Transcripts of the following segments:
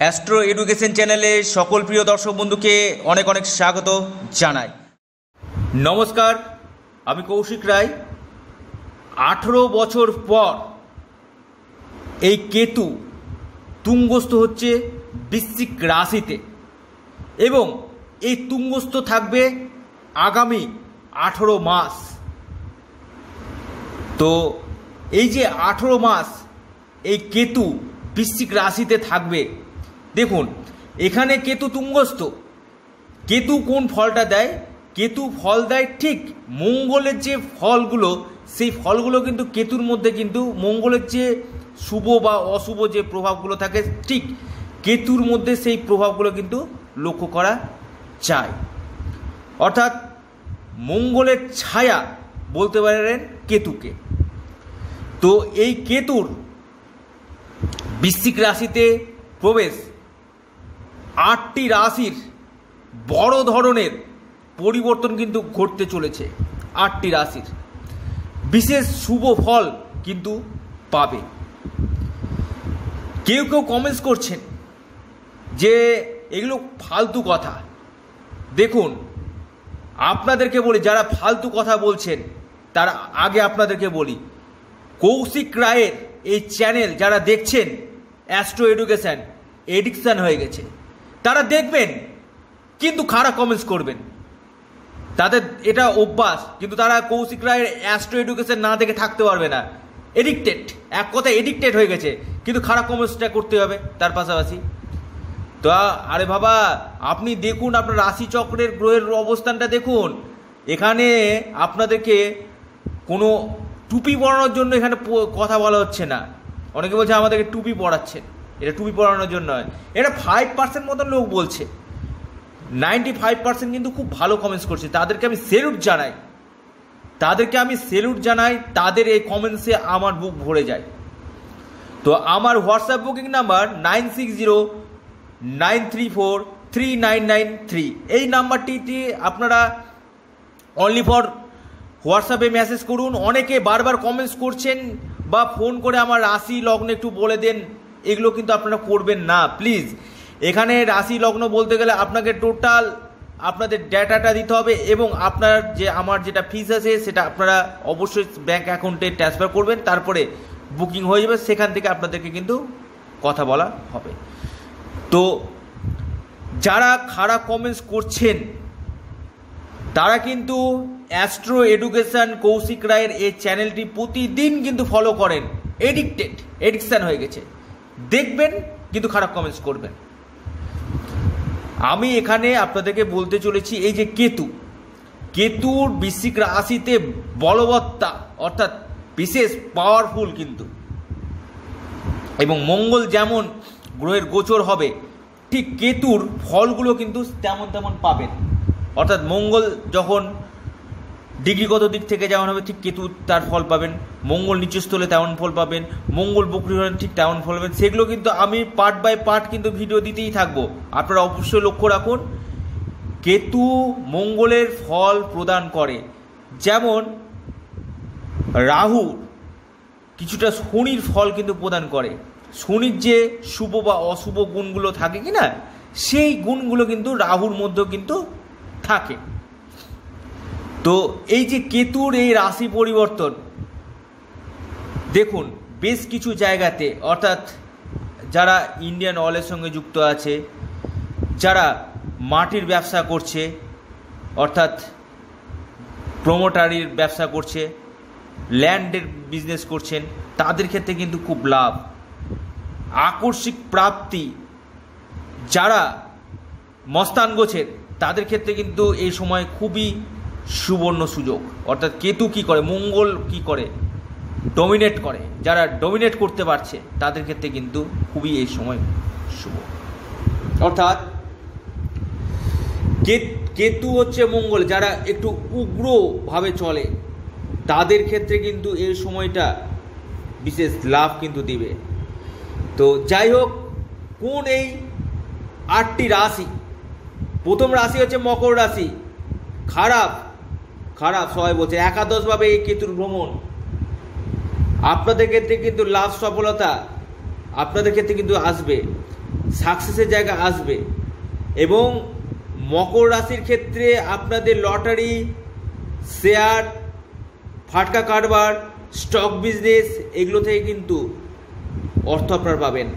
Astro education চ্যানেলে সকল প্রিয় দর্শক বন্ধুকে অনেক অনেক স্বাগত জানাই। নমস্কার, আমি কৌশিক রায়। আঠেরো বছর পর এই কেতু তুঙ্গস্থ হচ্ছে বৃশ্চিক রাশিতে এবং এই তুঙ্গস্থ থাকবে আগামী আঠেরো মাস। তো এই যে আঠেরো মাস এই কেতু বৃশ্চিক রাশিতে থাকবে দেখুন, এখানে কেতু তুঙ্গস্থ। কেতু কোন ফলটা দেয়? কেতু ফল দেয় ঠিক মঙ্গলের যে ফলগুলো, সেই ফলগুলো কিন্তু কেতুর মধ্যে কিন্তু মঙ্গলের যে শুভ বা অশুভ যে প্রভাবগুলো থাকে, ঠিক কেতুর মধ্যে সেই প্রভাবগুলো কিন্তু লক্ষ্য করা যায়। অর্থাৎ মঙ্গলের ছায়া বলতে পারেন কেতুকে। তো এই কেতুর বৃশ্চিক রাশিতে প্রবেশ আটটি রাশির বড় ধরনের পরিবর্তন কিন্তু ঘটতে চলেছে আটটি রাশির। বিশেষ শুভ ফল কিন্তু পাবে। কেউ কেউ কমেন্টস করছেন যে এগুলো ফালতু কথা। দেখুন, আপনাদেরকে বলি, যারা ফালতু কথা বলছেন, তার আগে আপনাদেরকে বলি, কৌশিক রায়ের এই চ্যানেল যারা দেখছেন অ্যাস্ট্রো এডুকেশন এডিকশান হয়ে গেছে। তারা দেখবেন, কিন্তু খারাপ কমেন্টস করবেন? তাদের এটা অভ্যাস, কিন্তু তারা কৌশিক রায়ের অ্যাস্ট্রো এডুকেশন না দেখে থাকতে পারবে না। এডিক্টেড এক কথায় এডিক্টেড হয়ে গেছে। কিন্তু খারাপ কমেন্টসটা করতে হবে তার পাশাপাশি? তো আরে বাবা, আপনি দেখুন আপনার রাশি চক্রের গ্রহের অবস্থানটা দেখুন। এখানে আপনাদেরকে কোনো টুপি পরানোর জন্য এখানে কথা বলা হচ্ছে না। অনেকে বলছে আমাদেরকে টুপি পড়াচ্ছেন এটা টুপি পরানোর জন্য নয় এটা ফাইভ পার্সেন্ট মতন লোক বলছে। নাইনটি ফাইভ পার্সেন্ট কিন্তু খুব ভালো কমেন্টস করছে। তাদেরকে আমি সেলুট জানাই। তাদেরকে আমি সেলুট জানাই। তাদের এই কমেন্টসে আমার বুক ভরে যায়। তো আমার WhatsApp booking number nine six zero nine three four three nine nine three এই নাম্বারটিতে আপনারা অনলি ফর হোয়াটসঅ্যাপে মেসেজ করুন। অনেকে বারবার কমেন্টস করছেন বা ফোন করে আমার রাশি লগ্ন একটু বলে দেন। এগুলো কিন্তু আপনারা করবেন না প্লিজ এখানে রাশি লগ্ন বলতে গেলে আপনাকে টোটাল আপনাদের ডেটাটা দিতে হবে এবং আপনার যে আমার যেটা ফিস আছে সেটা আপনারা অবশ্যই ব্যাঙ্ক অ্যাকাউন্টে ট্রান্সফার করবেন, তারপরে বুকিং হয়ে যাবে, সেখান থেকে আপনাদেরকে কিন্তু কথা বলা হবে। তো যারা খারাপ কমেন্টস করছেন, তারা কিন্তু অ্যাস্ট্রো এডুকেশন কৌশিক রায়ের এই চ্যানেলটি প্রতিদিন কিন্তু ফলো করেন। এডিক্টেড এডিকশান হয়ে গেছে। দেখবেন, কিন্তু খারাপ কমেন্টস করবেন। আমি এখানে আপনাদেরকে বলতে চলেছি, এই যে কেতু। কেতুর বৃশ্চিক রাশিতে বলবত্তা, অর্থাৎ বিশেষ পাওয়ারফুল কিন্তু। এবং মঙ্গল যেমন গ্রহের গোচর হবে, ঠিক কেতুর ফলগুলো কিন্তু তেমন তেমন পাবেন। অর্থাৎ মঙ্গল যখন ডিগ্রিগত দিক থেকে যেমন হবে, ঠিক কেতু তার ফল পাবেন। মঙ্গল নিচস্থলে তেমন ফল পাবেন। মঙ্গল বকরি হলেন ঠিক তেমন ফল পাবেন। সেগুলো কিন্তু আমি পার্ট বাই পার্ট কিন্তু ভিডিও দিতেই থাকব। আপনারা অবশ্যই লক্ষ্য রাখুন, কেতু মঙ্গলের ফল প্রদান করে। যেমন রাহু কিছুটা শনির ফল কিন্তু প্রদান করে। শনির যে শুভ বা অশুভ গুণগুলো থাকে কি না সেই গুণগুলো কিন্তু রাহুর মধ্যেও কিন্তু থাকে। তো এই যে কেতুর এই রাশি পরিবর্তন, দেখুন, বেশ কিছু জায়গাতে, অর্থাৎ যারা ইন্ডিয়ান অয়েলের সঙ্গে যুক্ত আছে, যারা মাটির ব্যবসা করছে, অর্থাৎ প্রমোটারির ব্যবসা করছে, ল্যান্ডের বিজনেস করছেন, তাদের ক্ষেত্রে কিন্তু খুব লাভ। আকস্মিক প্রাপ্তি, যারা মস্তান গোছের, তাদের ক্ষেত্রে কিন্তু এই সময় খুবই সুবর্ণ সুযোগ। অর্থাৎ কেতু কি করে, মঙ্গল কি করে ডমিনেট করে। যারা ডমিনেট করতে পারছে, তাদের ক্ষেত্রে কিন্তু খুবই এই সময় শুভ। অর্থাৎ কেতু হচ্ছে মঙ্গল, যারা একটু উগ্রভাবে চলে, তাদের ক্ষেত্রে কিন্তু এই সময়টা বিশেষ লাভ কিন্তু দিবে। তো যাই হোক, কোন এই আটটি রাশি, প্রথম রাশি হচ্ছে মকর রাশি, খারাপ খারাপ, সবাই বলছে, একাদশভাবে এই কেতুর ভ্রমণ। আপনাদের ক্ষেত্রে কিন্তু লাভ, সফলতা আপনাদের ক্ষেত্রে কিন্তু আসবে সাকসেসের জায়গা আসবে। এবং মকর রাশির ক্ষেত্রে আপনাদের লটারি, শেয়ার, ফাটকা কারবার স্টক বিজনেস এগুলো থেকে কিন্তু অর্থ আপনারা পাবেন।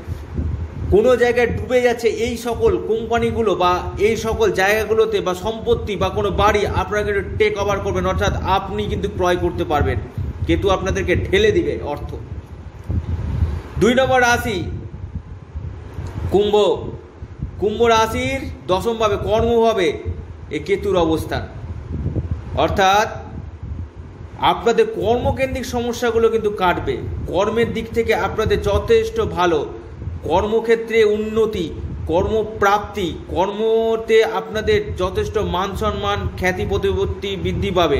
কোনো জায়গায় ডুবে যাচ্ছে এই সকল কোম্পানিগুলো বা এই সকল জায়গাগুলোতে বা সম্পত্তি বা কোনো বাড়ি, আপনারা কিন্তু টেক ওভার করবেন, অর্থাৎ আপনি কিন্তু ক্রয় করতে পারবেন। কেতু আপনাদেরকে ঢেলে দিবে অর্থ। দুই নম্বর রাশি, কুম্ভ। কুম্ভ রাশির দশমভাবে কর্মভাবে এ কেতুর অবস্থান। অর্থাৎ আপনাদের কর্মকেন্দ্রিক সমস্যাগুলো কিন্তু কাটবে। কর্মের দিক থেকে আপনাদের যথেষ্ট ভালো। কর্মক্ষেত্রে উন্নতি, কর্মপ্রাপ্তি, কর্মতে আপনাদের যথেষ্ট মান সম্মান, খ্যাতি প্রতিপত্তি বৃদ্ধি পাবে।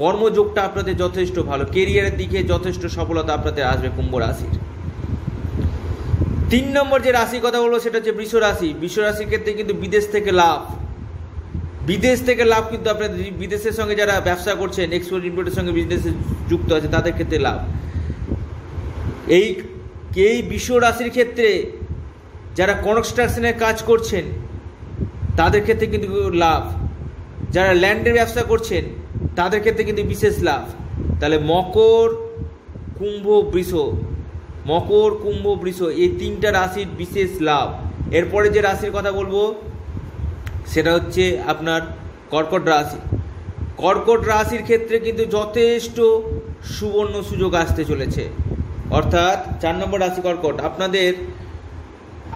কর্মযোগটা আপনাদের যথেষ্ট ভালো। কেরিয়ারের দিকে যথেষ্ট সফলতা আপনাদের আসবে কুম্ভ রাশির। তিন নম্বর যে রাশির কথা বলব সেটা হচ্ছে বৃষ রাশি। বৃষ রাশির ক্ষেত্রে কিন্তু বিদেশ থেকে লাভ। বিদেশ থেকে লাভ কিন্তু আপনাদের বিদেশের সঙ্গে যারা ব্যবসা করছেন এক্সপোর্ট ইম্পোর্টের সঙ্গে বিজনেসে যুক্ত আছে, তাদের ক্ষেত্রে লাভ। এই এই বিশ্ব রাশির ক্ষেত্রে যারা কনস্ট্রাকশনের কাজ করছেন, তাদের ক্ষেত্রে কিন্তু লাভ। যারা ল্যান্ডের ব্যবসা করছেন, তাদের ক্ষেত্রে কিন্তু বিশেষ লাভ। তাহলে মকর, কুম্ভ, বৃষ। মকর, কুম্ভ, বৃষ, এই তিনটা রাশির বিশেষ লাভ। এরপরে যে রাশির কথা বলব, সেটা হচ্ছে আপনার কর্কট রাশি। কর্কট রাশির ক্ষেত্রে কিন্তু যথেষ্ট সুবর্ণ সুযোগ আসতে চলেছে। অর্থাৎ চার নম্বর রাশি কর্কট আপনাদের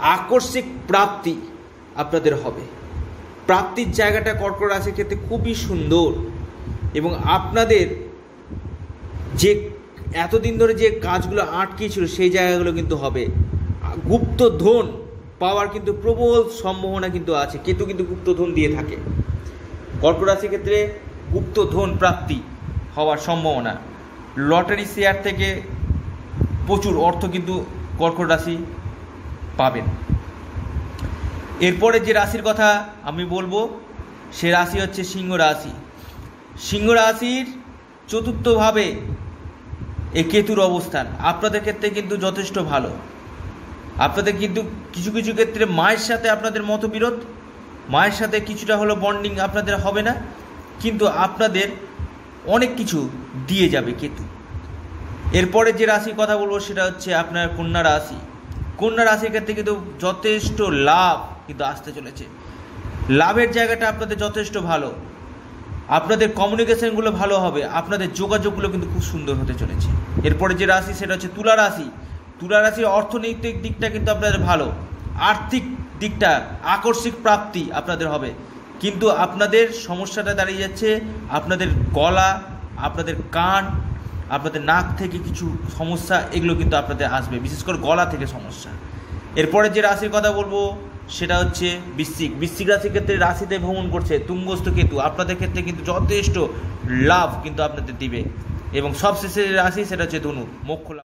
আকস্মিক প্রাপ্তি আপনাদের হবে। প্রাপ্তির জায়গাটা কর্কট রাশির ক্ষেত্রে খুবই সুন্দর এবং আপনাদের যে এতদিন ধরে যে কাজগুলো ছিল সেই জায়গাগুলো কিন্তু হবে। গুপ্ত ধন পাওয়ার কিন্তু প্রবল সম্ভাবনা কিন্তু আছে, কেতু কিন্তু গুপ্ত ধন দিয়ে থাকে। কর্কট রাশির ক্ষেত্রে গুপ্ত ধন প্রাপ্তি হওয়ার সম্ভাবনা। লটারি শেয়ার থেকে প্রচুর অর্থ কিন্তু কর্কট রাশি পাবেন। এরপরে যে রাশির কথা আমি বলব, সে রাশি হচ্ছে সিংহ রাশি। সিংহ রাশির চতুর্থভাবে এই কেতুর অবস্থান। আপনাদের ক্ষেত্রে কিন্তু যথেষ্ট ভালো। আপনাদের কিন্তু কিছু কিছু ক্ষেত্রে মায়ের সাথে আপনাদের মতবিরোধ, মায়ের সাথে কিছুটা হলো বন্ডিং আপনাদের হবে না, কিন্তু আপনাদের অনেক কিছু দিয়ে যাবে কেতু। এরপরে যে রাশির কথা বলব সেটা হচ্ছে আপনার কন্যা রাশি। কন্যা রাশির ক্ষেত্রে কিন্তু যথেষ্ট লাভ কিন্তু আসতে চলেছে। লাভের জায়গাটা আপনাদের যথেষ্ট ভালো। আপনাদের কমিউনিকেশনগুলো ভালো হবে। আপনাদের যোগাযোগগুলো কিন্তু খুব সুন্দর হতে চলেছে। এরপরে যে রাশি সেটা হচ্ছে তুলা রাশি। তুলা রাশির অর্থনৈতিক দিকটা কিন্তু আপনাদের ভালো। আর্থিক দিকটা, আকস্মিক প্রাপ্তি আপনাদের হবে। কিন্তু আপনাদের সমস্যাটা দাঁড়িয়ে যাচ্ছে আপনাদের গলা, আপনাদের কান আপনাদের নাক থেকে কিছু সমস্যা, এগুলো কিন্তু আপনাদের আসবে, বিশেষ করে গলা থেকে সমস্যা। এরপরে যে রাশির কথা বলব, সেটা হচ্ছে বৃশ্চিক। বৃশ্চিক রাশির ক্ষেত্রে রাশিতে ভ্রমণ করছে তুঙ্গস্থ কেতু। আপনাদের ক্ষেত্রে কিন্তু যথেষ্ট লাভ কিন্তু আপনাদের দিবে। এবং সবশেষে রাশি, সেটা হচ্ছে ধনু, মোক্ষ